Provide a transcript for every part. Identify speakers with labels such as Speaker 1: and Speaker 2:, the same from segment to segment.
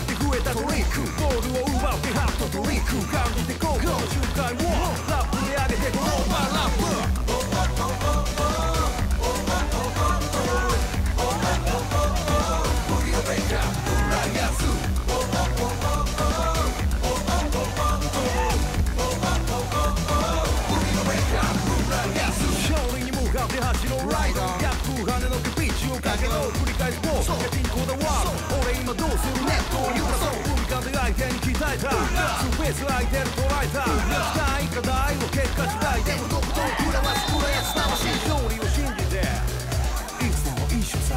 Speaker 1: って増えたトリック。ボールを奪ってハットトリック。感じてこう。この瞬間をラッけピッチをかけろ繰り返すボールピンこだわる俺今どうするネットを揺らそう海風相手に鍛えたスペース相手に捉えた近い課題を結果次第でもとことん食らわすこれやすなわし勝利を信じていつでも一緒さ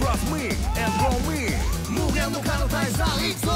Speaker 1: Trust me and from me 無限の可能大さいくぞ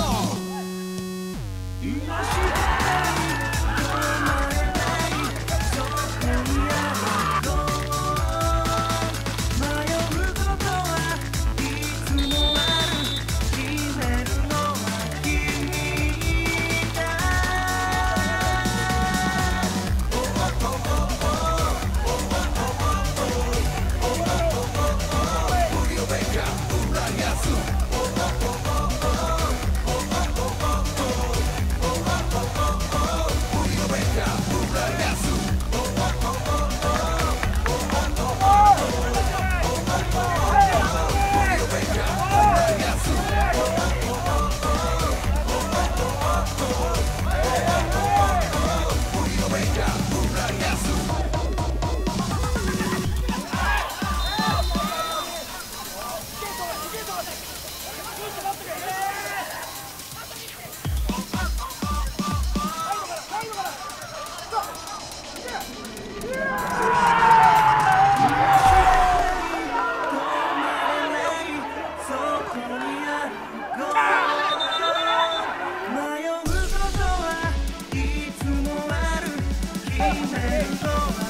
Speaker 1: Amen.